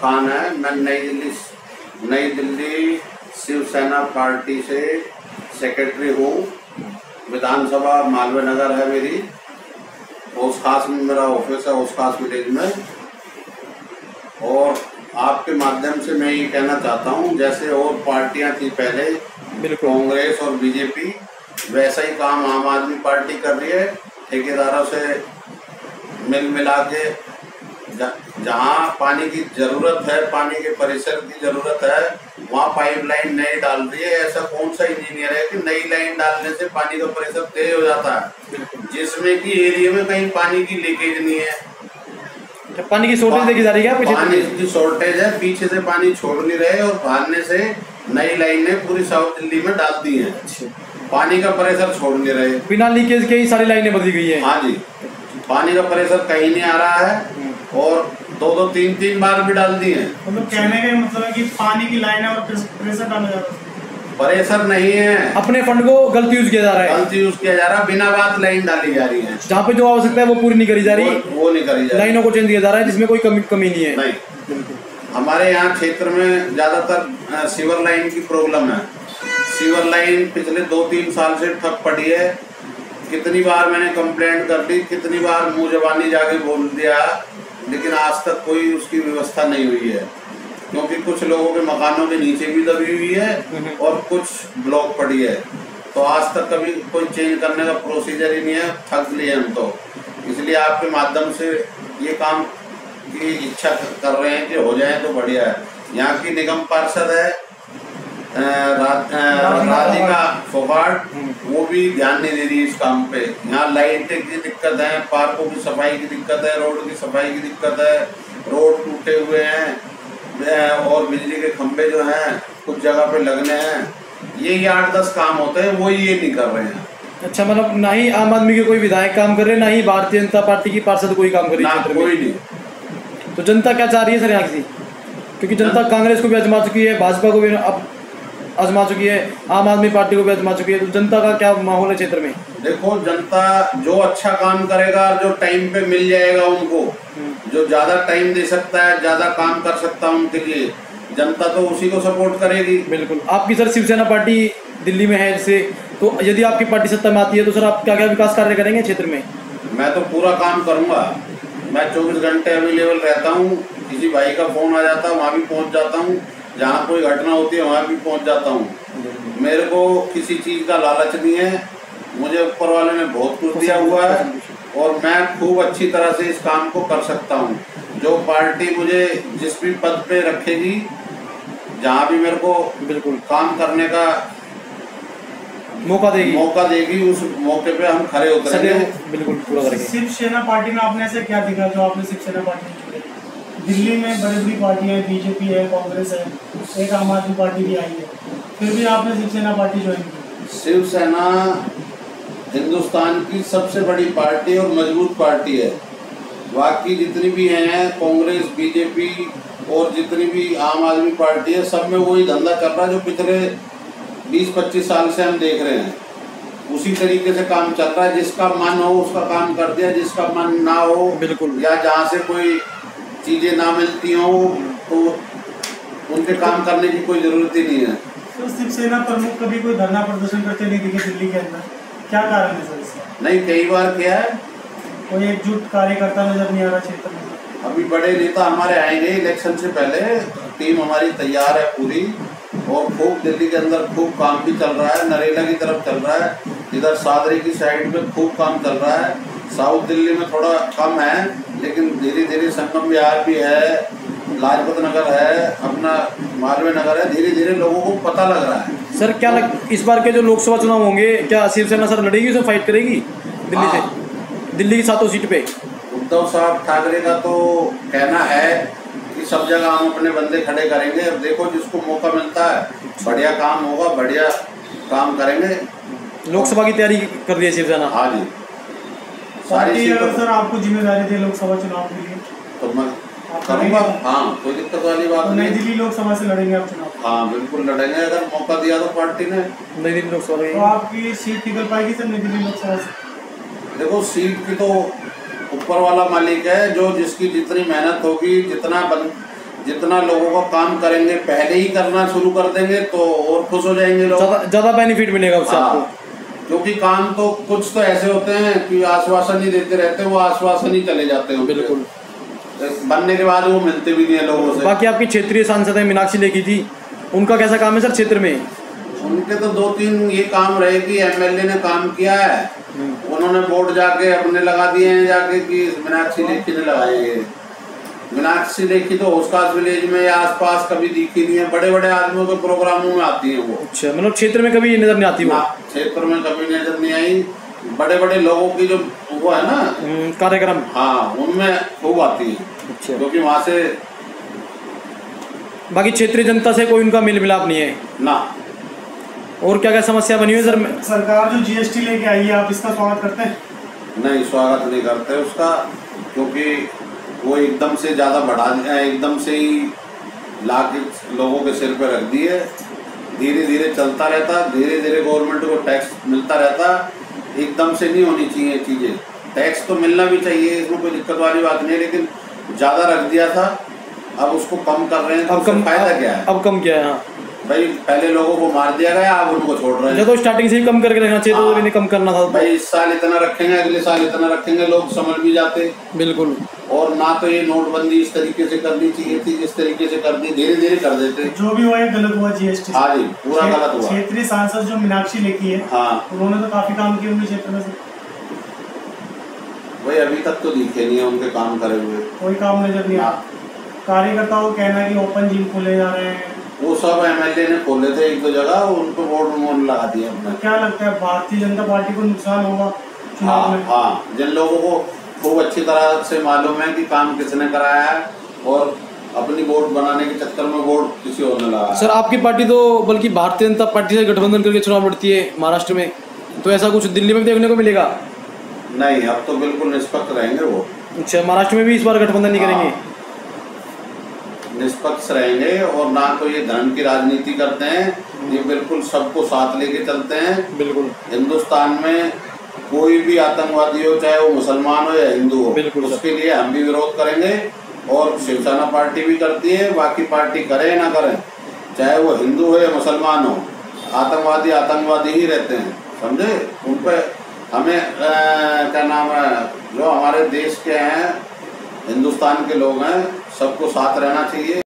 खान है। मैं नई दिल्ली नई दिल्ली शिवसेना पार्टी से सेक्रेटरी हूँ। विधानसभा मालवीय नगर है मेरी। उस खास में मेरा ऑफ़िस है उस खास विलेज में। और आपके माध्यम से मैं ये कहना चाहता हूँ जैसे और पार्टियाँ थी पहले कांग्रेस और बीजेपी वैसा ही काम आम आदमी पार्टी कर रही है। ठेकेदारों से मिल मिला के जहाँ पानी की ज़रूरत है पानी के परिसर की ज़रूरत है वहाँ पाइपलाइन नहीं डाल रही है। ऐसा कौन सा इंजीनियर है कि नई लाइन डालने से पानी का परिसर तेज हो जाता है? जिसमें कि एरिया में कहीं पानी की लीकेज नहीं है। तो पानी की शॉर्टेज देखी जा रही है क्षेत्र पानी की शॉर्टेज है पीछे से पानी छोड़ नहीं रहे और भारने से नई लाइनें पूरी साउथ दिल्ली में डाल दी है। पानी का प्रेशर छोड़ नहीं रहे। बिना लीकेज के ही सारी लाइनें बदली गई है। हाँ जी। पानी का प्रेशर कहीं नहीं आ रहा है और दो दो तीन तीन बार भी डाल दिए मतलब कहने का मतलब है कि पानी की लाइन है और प्रेशर डाला जा रहा है। प्रेशर नहीं है। अपने फंड को गलत यूज़ किया जा रहा है। गलत यूज़ किया जा रहा है बिना बात लाइन डाली जा रही है। जहाँ पे जो आवश्यकता है वो पूरी नहीं करी जा रही। वो, वो नहीं करी जा रही। लाइनों को चेंज किया जा रहा है जिसमें कोई कमी कमी नहीं है। नहीं। हमारे यहाँ क्षेत्र में ज़्यादातर सीवर लाइन की प्रॉब्लम है। सीवर लाइन पिछले दो तीन साल से ठप पड़ी है। कितनी बार मैंने कंप्लेंट कर दी कितनी बार मुँह जबानी जाके बोल दिया। लेकिन आज तक कोई उसकी व्यवस्था नहीं हुई है। क्योंकि कुछ लोगों के मकानों के नीचे भी दबी हुई है और कुछ ब्लॉक पड़ी है। तो आज तक कभी कोई चेंज करने का प्रोसीजर ही नहीं है, थक लिए हम तो। इसलिए आपके माध्यम से ये काम की इच्छा कर रहे हैं कि हो जाए तो बढ़िया है। यहाँ की निगम पार्षद है रा- राधिका फोगाट वो भी ध्यान नहीं दे रही इस काम पे। यहाँ लाइट की दिक्कत है पार्कों की सफ़ाई की दिक्कत है रोड की सफ़ाई की दिक्कत है रोड टूटे हुए हैं और बिजली के खंभे जो हैं कुछ जगह पे लगने हैं। ये आठ दस काम होते हैं वो ये नहीं कर रहे हैं। अच्छा मतलब ना ही आम आदमी के कोई विधायक काम कर रहे ना ही भारतीय जनता पार्टी की पार्षद कोई काम कर रही है कोई नहीं। तो जनता क्या चाह रही है सर यहाँ की? क्योंकि जनता कांग्रेस को भी आजमा चुकी है भाजपा को भी अब आजमा चुकी है। आम आदमी पार्टी को भी आजमा चुकी है। तो जनता का क्या माहौल है क्षेत्र में? देखो जनता जो अच्छा काम करेगा जो टाइम पे मिल जाएगा उनको जो ज़्यादा टाइम दे सकता है ज़्यादा काम कर सकता है उनके लिए जनता तो उसी को सपोर्ट करेगी। बिल्कुल। आपकी सर शिवसेना पार्टी दिल्ली में है जैसे तो यदि आपकी पार्टी सत्ता में आती है तो सर आप क्या क्या विकास कार्य करेंगे क्षेत्र में? मैं तो पूरा काम करूँगा। मैं 24 घंटे अवेलेबल रहता हूँ। किसी भाई का फ़ोन आ जाता है वहाँ भी पहुँच जाता हूँ। जहाँ कोई घटना होती है वहाँ भी पहुँच जाता हूँ। मेरे को किसी चीज़ का लालच नहीं है। मुझे ऊपर वाले ने बहुत कुछ दिया हुआ है और मैं खूब अच्छी तरह से इस काम को कर सकता हूँ। जो पार्टी मुझे जिस भी पद पे रखेगी जहाँ भी मेरे को बिल्कुल। काम करने का मौका देगी। मौका देगी उस मौके पे हम खड़े उतरेंगे। बिल्कुल पूरा करेंगे। शिवसेना पार्टी में आपने ऐसे क्या देखा जो आपने शिवसेना पार्टी? दिल्ली में बड़ी बड़ी पार्टियाँ हैं बीजेपी है कांग्रेस है एक आम आदमी पार्टी भी आई है। फिर भी आपने शिवसेना पार्टी ज्वाइन की? शिवसेना हिंदुस्तान की सबसे बड़ी पार्टी और मज़बूत पार्टी है। बाकी जितनी भी हैं कांग्रेस बीजेपी और जितनी भी आम आदमी पार्टी है सब में वही धंधा कर रहा है जो पिछले 20-25 साल से हम देख रहे हैं। उसी तरीके से काम चल रहा है जिसका मन हो उसका काम कर दिया जिसका मन ना हो बिल्कुल। या जहाँ से कोई चीज़ें ना मिलती हों तो उनके काम करने की कोई ज़रूरत ही नहीं है। तो शिवसेना प्रमुख कभी कोई धरना प्रदर्शन करते नहीं दिखे दिल्ली के अंदर? क्या कारण है सर इसका? नहीं कई बार क्या है? कोई एकजुट कार्यकर्ता नज़र नहीं आ रहा क्षेत्र में? अभी बड़े नेता हमारे आएँगे इलेक्शन से पहले। टीम हमारी तैयार है पूरी और खूब दिल्ली के अंदर खूब काम भी चल रहा है। नरेला की तरफ़ चल रहा है इधर सादरी की साइड पे खूब काम चल रहा है। साउथ दिल्ली में थोड़ा कम है लेकिन धीरे धीरे संगम विहार भी है लाजपत नगर है अपना मालवीय नगर है धीरे धीरे लोगों को पता लग रहा है। सर क्या लग इस बार के जो लोकसभा चुनाव होंगे क्या शिवसेना सर लड़ेगी उसमें फाइट करेगी दिल्ली हाँ। से दिल्ली की सातों सीट पे। उद्धव साहब ठाकरे का तो कहना है कि सब जगह हम अपने बंदे खड़े करेंगे अब देखो जिसको मौका मिलता है बढ़िया काम होगा बढ़िया काम करेंगे। लोकसभा की तैयारी कर रही है शिवसेना। हाँ जी। सारी सर आपको ज़िम्मेदारी दे लोकसभा चुनाव के लिए तो मैं करूँगा। हाँ कोई दिक्कत वाली बात तो नई दिल्ली लोकसभा से लड़ेंगे आप चुनाव? हाँ बिल्कुल लड़ेंगे। अगर मौका दिया तो पार्टी ने। नई दिल्ली लोकसभा तो आपकी सीट निकल पाएगी सर नई दिल्ली लोकसभा से? देखो सीट की तो ऊपर वाला मालिक है जो जिसकी जितनी मेहनत होगी जितना बन जितना लोगों का काम करेंगे पहले ही करना शुरू कर देंगे तो और खुश हो जाएँगे लोग। ज़्यादा ज़्यादा बेनिफिट मिलेगा उससे हाँ, आपको। क्योंकि काम तो कुछ तो ऐसे होते हैं कि आश्वासन ही देते रहते हैं वो आश्वासन ही चले जाते हैं। बिल्कुल। बनने के बाद वो मिलते भी नहीं है लोगों से। बाकी आपकी क्षेत्रीय सांसद है मीनाक्षी लेखी जी। उनका कैसा काम है सर क्षेत्र में? उनके तो दो तीन ये काम रहे कि एमएलए ने काम किया है। उन्होंने बोर्ड जाके अपने लगा दिए हैं जाके कि मीनाक्षी लेखी ने लगाए ये मीनाक्षी लेखी तो उसकास विलेज में या आसपास कभी दिखी नहीं है। बड़े बड़े आदमियों के प्रोग्रामों में आती हैं वो। अच्छा मतलब क्षेत्र में कभी नज़र नहीं आती वो? क्षेत्र में कभी नज़र नहीं आई। बड़े बड़े लोगों की जो वो है ना हम्म, कार्यक्रम। हाँ उनमें खूब आती है। अच्छा। क्योंकि वहाँ से बाकी क्षेत्रीय जनता से कोई उनका मेल मिलाप नहीं है? ना। और क्या क्या समस्या बनी हुई है सर? सरकार जो जीएसटी लेके आई है आप इसका स्वागत करते हैं? नहीं स्वागत नहीं करते उसका क्योंकि वो एकदम से ज़्यादा बढ़ा दिया एकदम से ही ला के लोगों के सिर पे रख दिए। धीरे धीरे चलता रहता धीरे धीरे गवर्नमेंट को टैक्स मिलता रहता। एकदम से नहीं होनी चाहिए चीज़ें। टैक्स तो मिलना भी चाहिए इसमें कोई दिक्कत वाली बात नहीं है लेकिन ज़्यादा रख दिया था। अब उसको कम कर रहे हैं तो अब कम फ़ायदा क्या है? अब कम क्या है हाँ। भाई पहले लोगों को मार दिया गया अब उनको छोड़ रहे हैं। जब तो स्टार्टिंग से ही कम करके रखना चाहिए तो हाँ। कम करना था। भाई इस साल इतना रखेंगे अगले साल इतना रखेंगे लोग समझ भी जाते। बिल्कुल। और ना तो ये नोटबंदी इस तरीके से करनी चाहिए थी जिस तरीके से कर दी धीरे धीरे कर देते। जो भी हुआ है गलत हुआ जीएसटी हाँ जी पूरा गलत हुआ। क्षेत्रीय सांसद जो मीनाक्षी लेखी है हाँ। उन्होंने तो काफ़ी काम किए उनके क्षेत्र में भाई अभी तक तो दिखे नहीं है उनके काम करे हुए। कोई काम नज़र नहीं आया हाँ, कार्यकर्ताओं का कहना है कि ओपन जिम खोले जा रहे हैं। वो सब एमएलए ने खोले थे एक दो जगह उनको वोट वोट लगा दिया अपने। क्या लगता है भारतीय जनता पार्टी को नुकसान होगा हाँ हाँ जिन लोगों को खूब अच्छी तरह से मालूम है कि काम किसने कराया है और अपनी वोट बनाने के चक्कर में वोट किसी और ने लगाया। सर आपकी पार्टी तो बल्कि भारतीय जनता पार्टी से गठबंधन करके चुनाव लड़ती है महाराष्ट्र में। तो ऐसा कुछ दिल्ली में भी देखने को मिलेगा? नहीं अब तो बिल्कुल निष्पक्ष रहेंगे वो। अच्छा महाराष्ट्र में भी इस बार गठबंधन नहीं करेंगे। निष्पक्ष रहेंगे और ना तो ये धर्म की राजनीति करते हैं ये बिल्कुल सबको साथ लेके चलते हैं। बिल्कुल। हिंदुस्तान में कोई भी आतंकवादी हो चाहे वो मुसलमान हो या हिंदू हो उसके लिए हम भी विरोध करेंगे और शिवसेना पार्टी भी करती है बाकी पार्टी करे ना करे चाहे वो हिंदू हो या मुसलमान हो आतंकवादी आतंकवादी ही रहते हैं समझे? उन पर हमें क्या नाम है जो हमारे देश के हैं हिंदुस्तान के लोग हैं सबको साथ रहना चाहिए।